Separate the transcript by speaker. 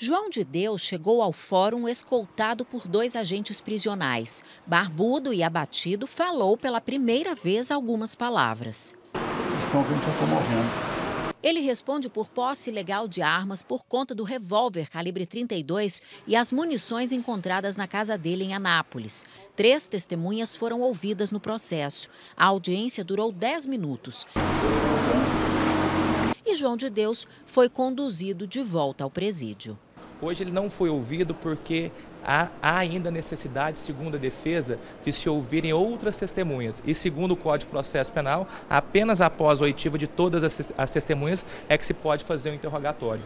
Speaker 1: João de Deus chegou ao fórum escoltado por dois agentes prisionais. Barbudo e abatido, falou pela primeira vez algumas palavras.
Speaker 2: Estão vendo que eu estou morrendo.
Speaker 1: Ele responde por posse ilegal de armas por conta do revólver calibre 32 e as munições encontradas na casa dele em Anápolis. Três testemunhas foram ouvidas no processo. A audiência durou 10 minutos. E João de Deus foi conduzido de volta ao presídio.
Speaker 3: Hoje ele não foi ouvido porque há, há, ainda necessidade, segundo a defesa, de se ouvirem outras testemunhas. E segundo o Código de Processo Penal, apenas após a oitiva de todas as, as testemunhas é que se pode fazer o um interrogatório.